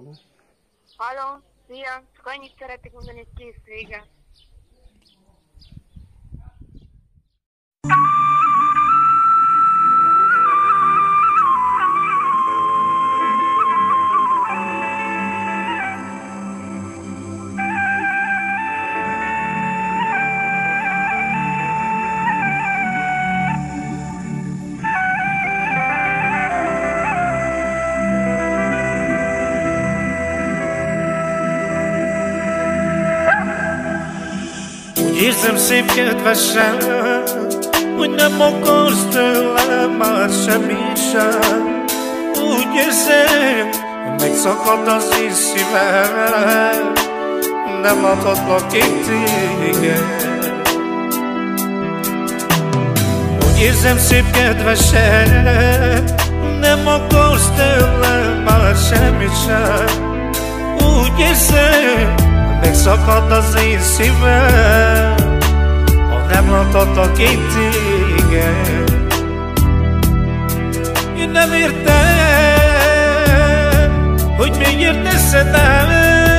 Halló? Halló? Szia! Csak annyit szeretnék mondani, hogy kész vége. Érzem szép kedvesen, hogy nem akarsz tőlem már semmi sem. Úgy érzem, megszakad az én szívem, nem adhatlak én téged. Úgy érzem szép kedvesen, nem akarsz tőlem már semmit sem. Úgy érzem, Megszakad az én szívem Ha nem láthatok én téged Én nem értem Hogy miért teszed ezt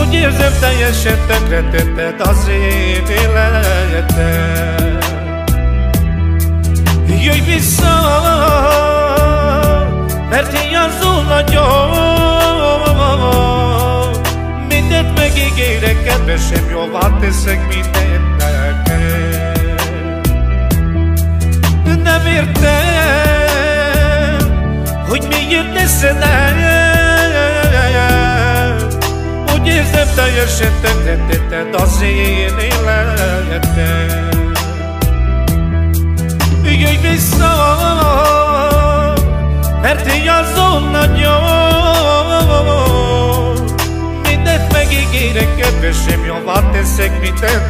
Úgy érzem teljesen tönkretetted az én életem Jöjj vissza Mert hiányzol nagyon kedvesem, jóvá teszek mindent neked. Nem értem, hogy miért teszed el. Úgy érzem, teljesen az teszek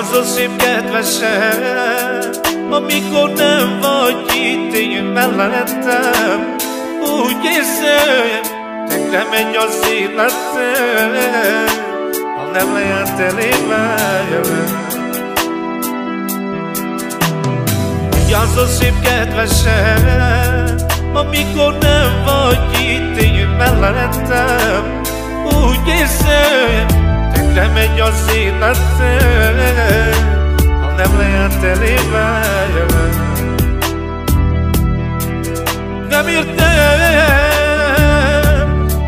Hiányzol szép kedvesem Amikor nem vagy itt én mellettem. Úgy érzem, tönkre megy az életem Ha nem lehet elébe Hiányzol szép kedvesem Amikor nem vagy itt én mellettem. Úgy érzem, Tönkre megy az életem Lehet elébe Nem értem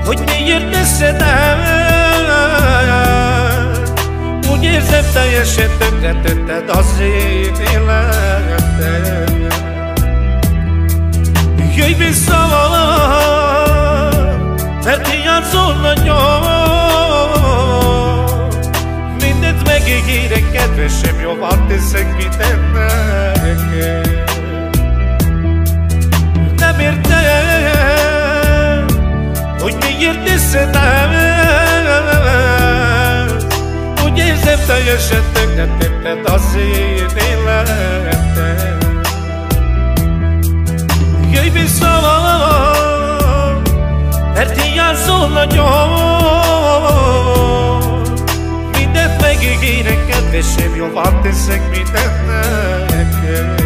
Hogy miért teszed el. Úgy érzem teljesen tönkretetted az én életem Jöjj vissza mert hiányzol nagyon megígérek, kedvesem, jobban teszek mindent neked. Nem értem, hogy miért teszed el. Úgy érzem, teljesen tönkretetted az én életem. Jöjj vissza, mert hiányzol végigére kedvesebb, jobb, hát teszek mindent neked.